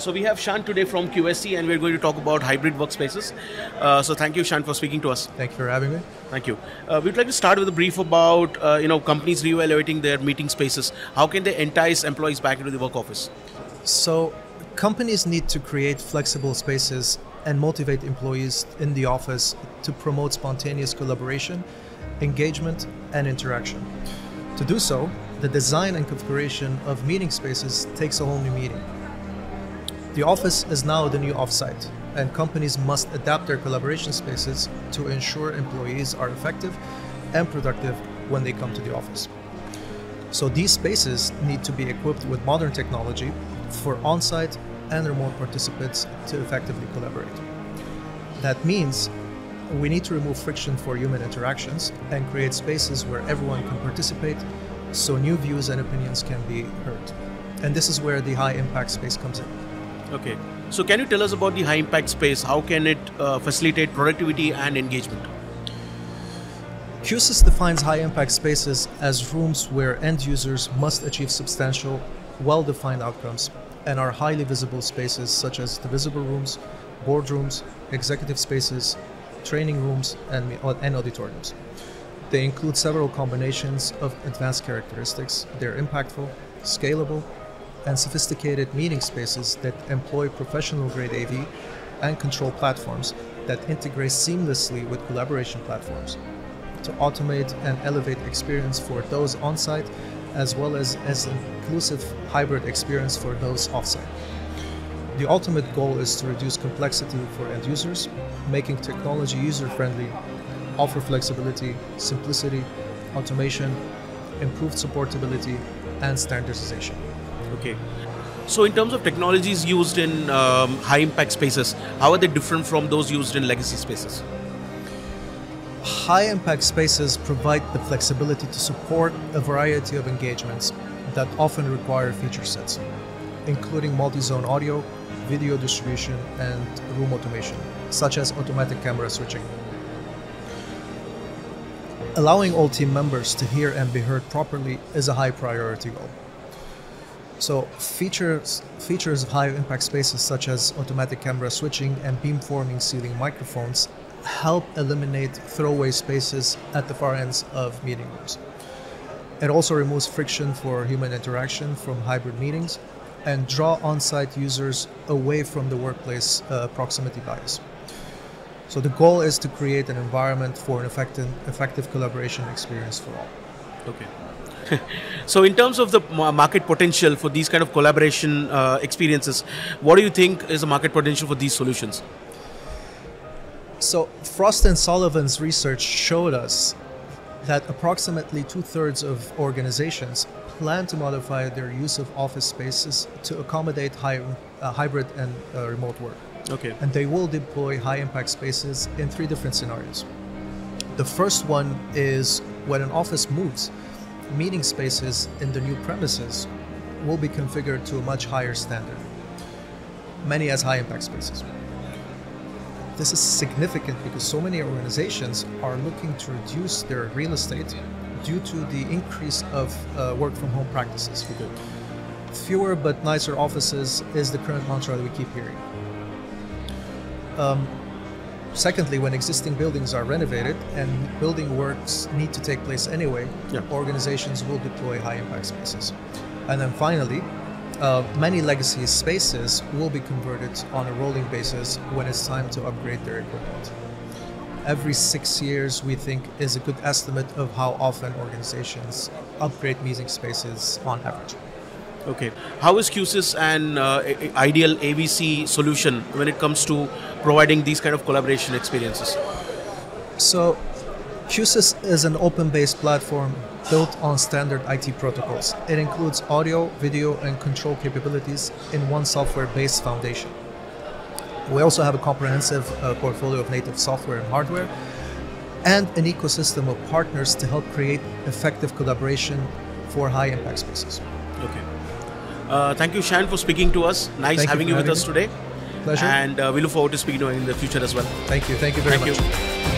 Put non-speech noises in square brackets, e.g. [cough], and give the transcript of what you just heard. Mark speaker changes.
Speaker 1: Uh, so we have Chant today from QSC, and we're going to talk about hybrid workspaces. Uh, so thank you, Chant, for speaking to us.
Speaker 2: Thank you for having me.
Speaker 1: Thank you. Uh, we'd like to start with a brief about uh, you know companies reevaluating their meeting spaces. How can they entice employees back into the work office?
Speaker 2: So, companies need to create flexible spaces and motivate employees in the office to promote spontaneous collaboration, engagement, and interaction. To do so, the design and configuration of meeting spaces takes a whole new meaning. The office is now the new offsite, and companies must adapt their collaboration spaces to ensure employees are effective and productive when they come to the office. So these spaces need to be equipped with modern technology for on site and remote participants to effectively collaborate. That means we need to remove friction for human interactions and create spaces where everyone can participate so new views and opinions can be heard. And this is where the high impact space comes in.
Speaker 1: Okay. So can you tell us about the high impact space? How can it uh, facilitate productivity and engagement?
Speaker 2: QSYS defines high impact spaces as rooms where end users must achieve substantial, well defined outcomes and are highly visible spaces such as the visible rooms, boardrooms, executive spaces, training rooms, and, and auditoriums. They include several combinations of advanced characteristics. They're impactful, scalable, and sophisticated meeting spaces that employ professional grade AV and control platforms that integrate seamlessly with collaboration platforms to automate and elevate experience for those on site as well as as an inclusive hybrid experience for those offsite. The ultimate goal is to reduce complexity for end users, making technology user friendly, offer flexibility, simplicity, automation, improved supportability, and standardization.
Speaker 1: Okay. So, in terms of technologies used in um, high impact spaces, how are they different from those used in legacy spaces?
Speaker 2: High impact spaces provide the flexibility to support a variety of engagements that often require feature sets, including multi zone audio, video distribution, and room automation, such as automatic camera switching. Allowing all team members to hear and be heard properly is a high priority goal. So features features of high impact spaces such as automatic camera switching and beamforming ceiling microphones help eliminate throwaway spaces at the far ends of meeting rooms. It also removes friction for human interaction from hybrid meetings and draw on-site users away from the workplace uh, proximity bias. So the goal is to create an environment for an effective, effective collaboration experience for all.
Speaker 1: Okay. [laughs] so in terms of the market potential for these kind of collaboration uh, experiences what do you think is the market potential for these solutions?
Speaker 2: So Frost and Sullivan's research showed us that approximately two-thirds of organizations plan to modify their use of office spaces to accommodate high, uh, hybrid and uh, remote work.
Speaker 1: Okay.
Speaker 2: And they will deploy high impact spaces in three different scenarios the first one is when an office moves meeting spaces in the new premises will be configured to a much higher standard, many as high impact spaces. This is significant because so many organizations are looking to reduce their real estate due to the increase of uh, work from home practices. Fewer but nicer offices is the current mantra that we keep hearing. Um, Secondly, when existing buildings are renovated and building works need to take place anyway, yeah. organizations will deploy high impact spaces. And then finally, uh, many legacy spaces will be converted on a rolling basis when it's time to upgrade their equipment. Every six years, we think, is a good estimate of how often organizations upgrade meeting spaces on average.
Speaker 1: Okay. How is QSYS an uh, ideal ABC solution when it comes to providing these kind of collaboration experiences?
Speaker 2: So, QSYS is an open-based platform built on standard IT protocols. It includes audio, video, and control capabilities in one software-based foundation. We also have a comprehensive uh, portfolio of native software and hardware, and an ecosystem of partners to help create effective collaboration for high-impact spaces.
Speaker 1: Okay. Uh, thank you, Chant, for speaking to us. Nice
Speaker 2: thank
Speaker 1: having
Speaker 2: you,
Speaker 1: you with
Speaker 2: me.
Speaker 1: us today.
Speaker 2: Pleasure.
Speaker 1: And uh, we look forward to speaking to you in the future as well.
Speaker 2: Thank you. Thank you very
Speaker 1: thank
Speaker 2: much.
Speaker 1: You.